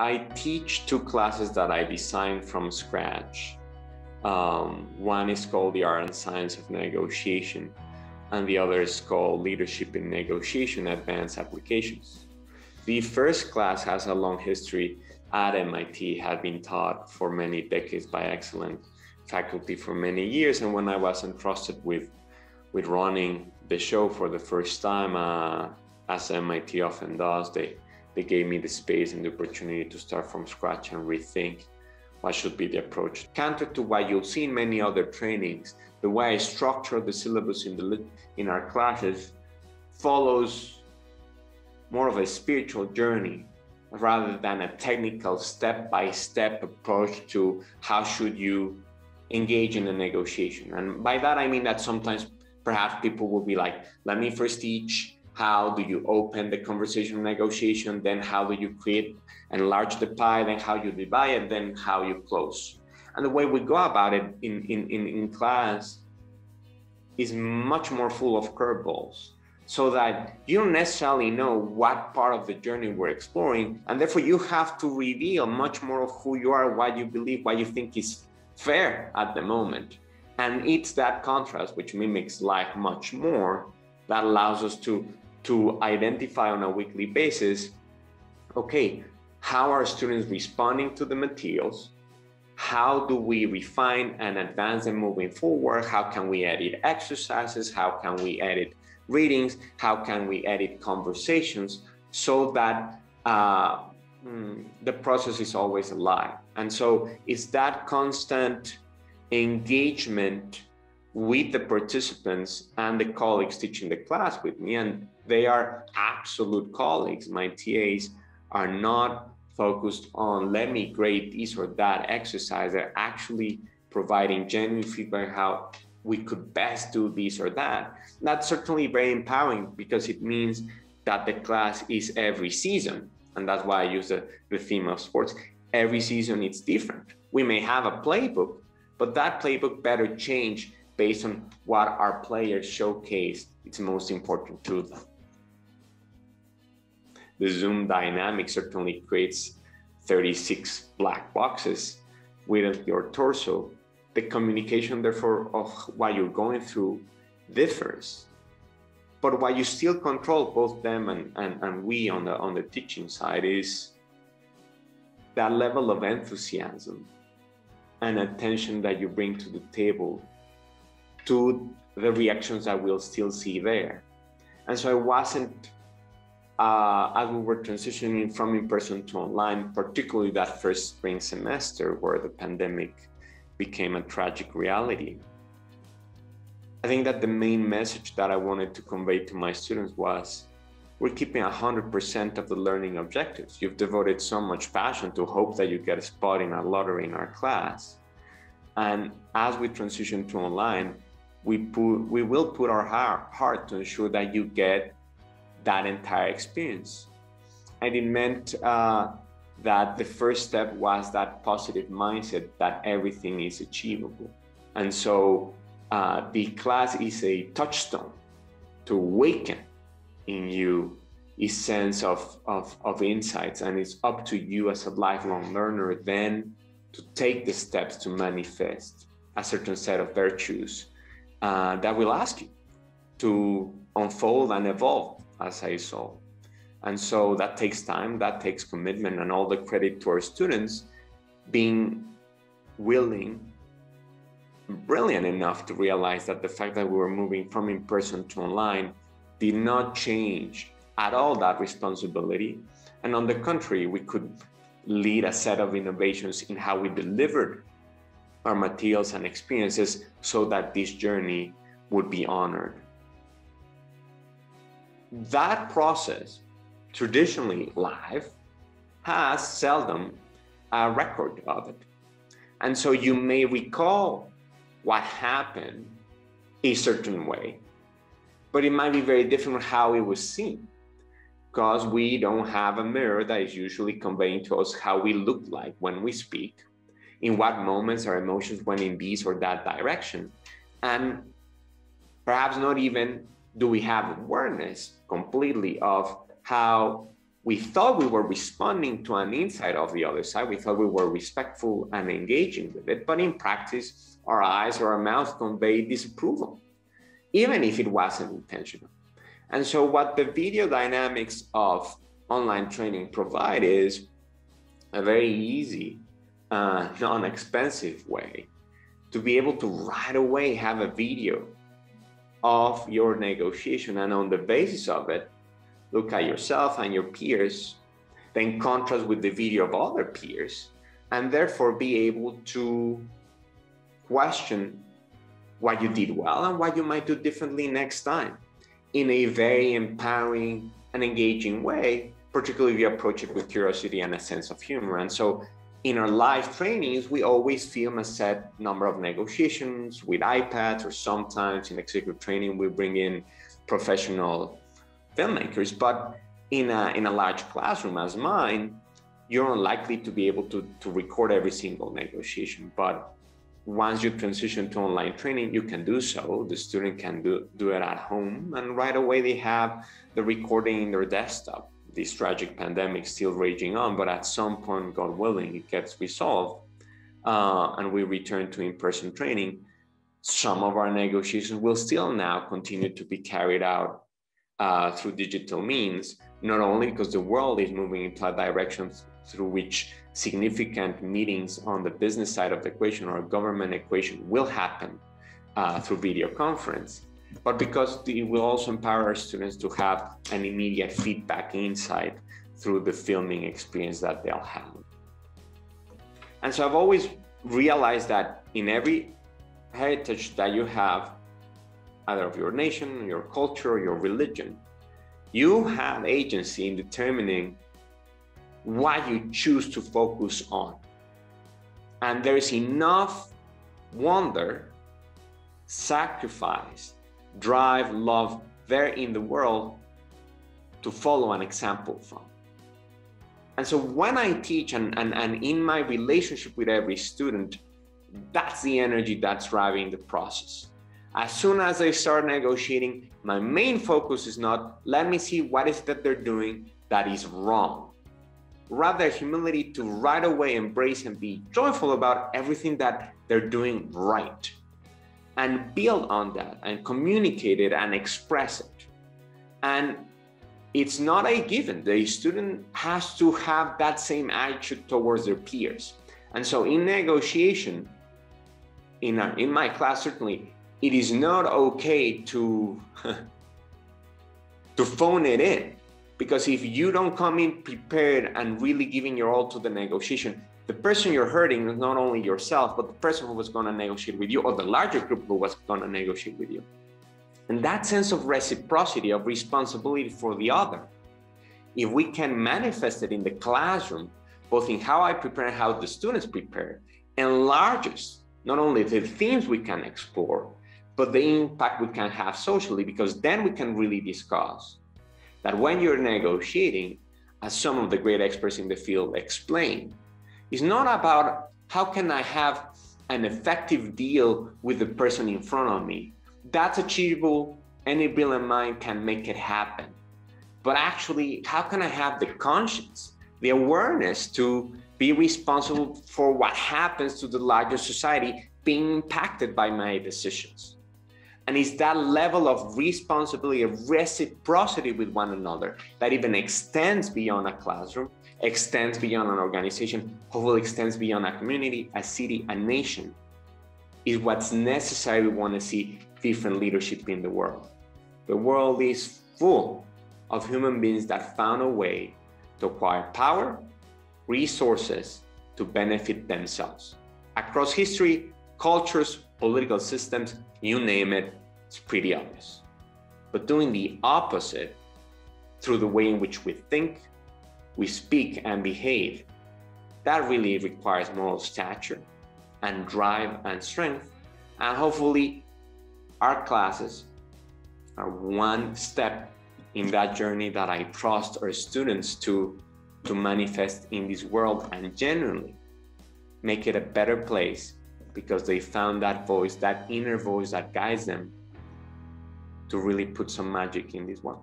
I teach two classes that I designed from scratch. Um, one is called the Art and Science of Negotiation, and the other is called Leadership in Negotiation Advanced Applications. The first class has a long history at MIT, had been taught for many decades by excellent faculty for many years. And when I was entrusted with, with running the show for the first time, uh, as MIT often does, they they gave me the space and the opportunity to start from scratch and rethink what should be the approach. Counter to what you'll see in many other trainings, the way I structure the syllabus in, the, in our classes follows more of a spiritual journey rather than a technical step-by-step approach to how should you engage in a negotiation. And by that, I mean that sometimes perhaps people will be like, let me first teach how do you open the conversation negotiation? Then how do you create enlarge the pie? Then how you divide it? Then how you close? And the way we go about it in in in, in class is much more full of curveballs so that you don't necessarily know what part of the journey we're exploring and therefore you have to reveal much more of who you are what you believe what you think is fair at the moment. And it's that contrast which mimics life much more that allows us to to identify on a weekly basis okay, how are students responding to the materials? How do we refine and advance them moving forward? How can we edit exercises? How can we edit readings? How can we edit conversations so that uh, mm, the process is always alive? And so it's that constant engagement with the participants and the colleagues teaching the class with me. And they are absolute colleagues. My TAs are not focused on let me grade this or that exercise. They're actually providing genuine feedback how we could best do this or that. That's certainly very empowering because it means that the class is every season. And that's why I use the, the theme of sports. Every season it's different. We may have a playbook, but that playbook better change based on what our players showcase it's most important to them. The Zoom dynamic certainly creates 36 black boxes within your torso. The communication, therefore, of what you're going through differs. But what you still control, both them and, and, and we on the on the teaching side, is that level of enthusiasm and attention that you bring to the table to the reactions that we'll still see there. And so I wasn't, uh, as we were transitioning from in person to online, particularly that first spring semester where the pandemic became a tragic reality. I think that the main message that I wanted to convey to my students was we're keeping 100% of the learning objectives. You've devoted so much passion to hope that you get a spot in a lottery in our class. And as we transition to online, we put we will put our heart to ensure that you get that entire experience. And it meant uh, that the first step was that positive mindset that everything is achievable. And so uh, the class is a touchstone to awaken in you a sense of, of, of insights. And it's up to you as a lifelong learner then to take the steps to manifest a certain set of virtues uh, that will ask you to unfold and evolve as I saw. And so that takes time, that takes commitment, and all the credit to our students being willing, brilliant enough to realize that the fact that we were moving from in person to online did not change at all that responsibility. And on the contrary, we could lead a set of innovations in how we delivered our materials and experiences so that this journey would be honored. That process, traditionally live, has seldom a record of it. And so you may recall what happened a certain way, but it might be very different how it was seen because we don't have a mirror that is usually conveying to us how we look like when we speak in what moments our emotions went in this or that direction. And perhaps not even do we have awareness completely of how we thought we were responding to an insight of the other side. We thought we were respectful and engaging with it. But in practice, our eyes or our mouth conveyed disapproval, even if it wasn't intentional. And so, what the video dynamics of online training provide is a very easy, uh, non expensive way to be able to right away have a video of your negotiation. And on the basis of it, look at yourself and your peers, then contrast with the video of other peers, and therefore be able to question what you did well and what you might do differently next time in a very empowering and engaging way, particularly if you approach it with curiosity and a sense of humor. And so in our live trainings, we always film a set number of negotiations with iPads, or sometimes in executive training, we bring in professional filmmakers. But in a, in a large classroom as mine, you're unlikely to be able to, to record every single negotiation. But once you transition to online training, you can do so. The student can do, do it at home, and right away they have the recording in their desktop. This tragic pandemic still raging on, but at some point, God willing, it gets resolved, uh, and we return to in-person training. Some of our negotiations will still now continue to be carried out uh, through digital means, not only because the world is moving into a direction through which significant meetings on the business side of the equation or government equation will happen uh, through video conference, but because it will also empower our students to have an immediate feedback insight through the filming experience that they'll have. And so I've always realized that in every heritage that you have, either of your nation, your culture, your religion, you have agency in determining what you choose to focus on. And there's enough wonder, sacrifice, drive, love there in the world to follow an example from. And so when I teach and, and, and in my relationship with every student, that's the energy that's driving the process. As soon as I start negotiating, my main focus is not let me see what is that they're doing that is wrong rather humility to right away embrace and be joyful about everything that they're doing right and build on that and communicate it and express it. And it's not a given. The student has to have that same attitude towards their peers. And so in negotiation, in, a, in my class, certainly, it is not okay to, to phone it in because if you don't come in prepared and really giving your all to the negotiation, the person you're hurting is not only yourself, but the person who was going to negotiate with you or the larger group who was going to negotiate with you. And that sense of reciprocity, of responsibility for the other, if we can manifest it in the classroom, both in how I prepare and how the students prepare, enlarges not only the themes we can explore, but the impact we can have socially, because then we can really discuss that when you're negotiating, as some of the great experts in the field explain, is not about how can I have an effective deal with the person in front of me. That's achievable. Any brilliant mind can make it happen. But actually, how can I have the conscience, the awareness to be responsible for what happens to the larger society being impacted by my decisions? And it's that level of responsibility, of reciprocity with one another that even extends beyond a classroom, extends beyond an organization, hopefully extends beyond a community, a city, a nation, is what's necessary. We want to see different leadership in the world. The world is full of human beings that found a way to acquire power, resources to benefit themselves. Across history, cultures, political systems, you name it, it's pretty obvious. But doing the opposite through the way in which we think, we speak, and behave, that really requires moral stature and drive and strength. And hopefully, our classes are one step in that journey that I trust our students to, to manifest in this world and genuinely make it a better place because they found that voice, that inner voice that guides them to really put some magic in this one.